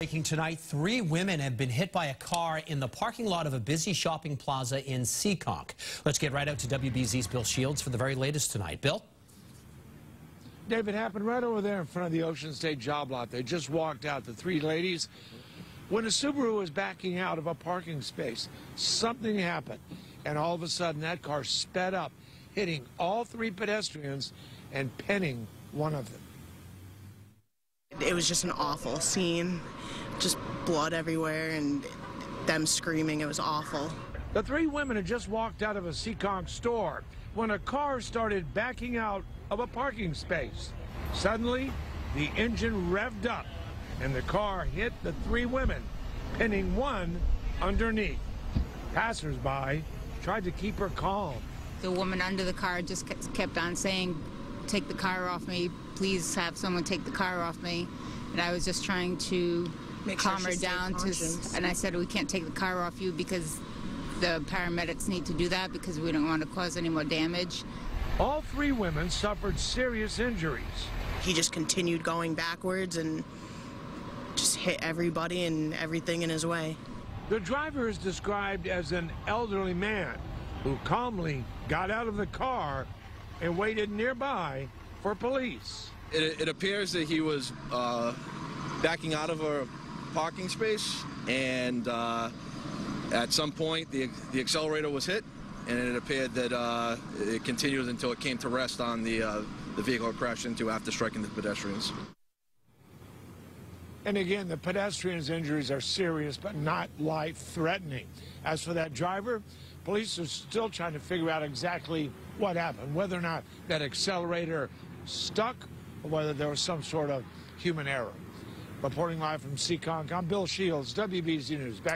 Breaking tonight, three women have been hit by a car in the parking lot of a busy shopping plaza in Seekonk. Let's get right out to WBZ's Bill Shields for the very latest tonight. Bill? David happened right over there in front of the Ocean State job lot. They just walked out, the three ladies. When a Subaru was backing out of a parking space, something happened. And all of a sudden, that car sped up, hitting all three pedestrians and pinning one of them. It was just an awful scene. Just blood everywhere and them screaming. It was awful. The three women had just walked out of a Seekonk store when a car started backing out of a parking space. Suddenly, the engine revved up and the car hit the three women, pinning one underneath. Passersby tried to keep her calm. The woman under the car just kept on saying, take the car off me. Please have someone take the car off me. And I was just trying to Make calm sure her down. To, and I said, we can't take the car off you because the paramedics need to do that because we don't want to cause any more damage. All three women suffered serious injuries. He just continued going backwards and just hit everybody and everything in his way. The driver is described as an elderly man who calmly got out of the car and waited nearby for police. It, it appears that he was uh, backing out of a parking space, and uh, at some point the, the accelerator was hit, and it appeared that uh, it continued until it came to rest on the, uh, the vehicle it crashed into after striking the pedestrians. And again, the pedestrian's injuries are serious, but not life-threatening. As for that driver, police are still trying to figure out exactly what happened, whether or not that accelerator stuck or whether there was some sort of human error. Reporting live from Seekonk, I'm Bill Shields, WBZ News. Back